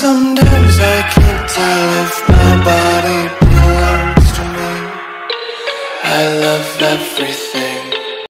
Sometimes I can't tell if my body belongs to me. I love everything